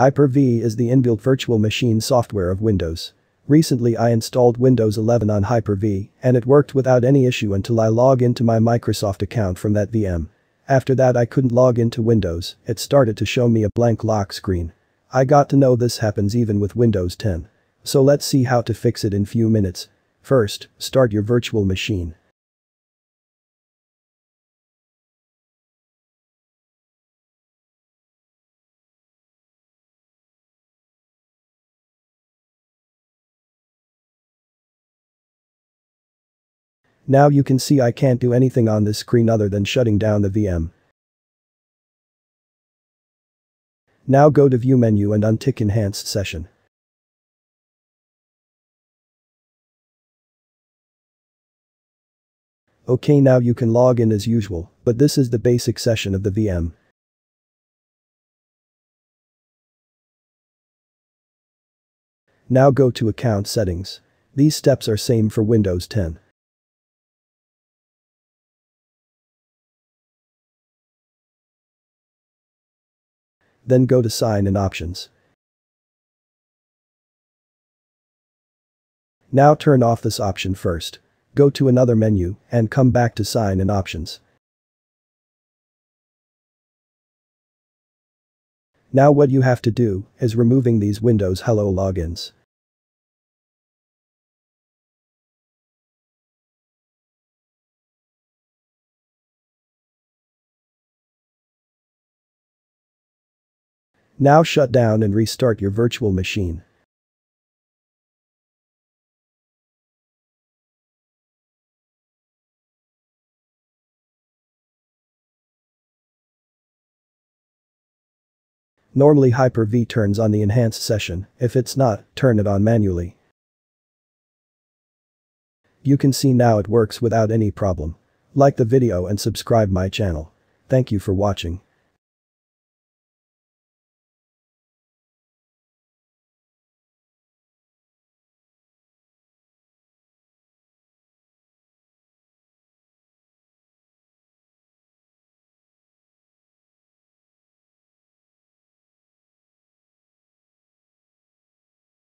Hyper-V is the inbuilt virtual machine software of Windows. Recently I installed Windows 11 on Hyper-V and it worked without any issue until I log into my Microsoft account from that VM. After that I couldn't log into Windows, it started to show me a blank lock screen. I got to know this happens even with Windows 10. So let's see how to fix it in few minutes. First, start your virtual machine. Now you can see I can't do anything on this screen other than shutting down the VM. Now go to view menu and untick enhanced session. OK now you can log in as usual, but this is the basic session of the VM. Now go to account settings. These steps are same for Windows 10. Then go to sign in options. Now turn off this option first. Go to another menu and come back to sign in options. Now what you have to do is removing these Windows Hello logins. Now shut down and restart your virtual machine. Normally Hyper-V turns on the enhanced session, if it's not, turn it on manually. You can see now it works without any problem. Like the video and subscribe my channel. Thank you for watching.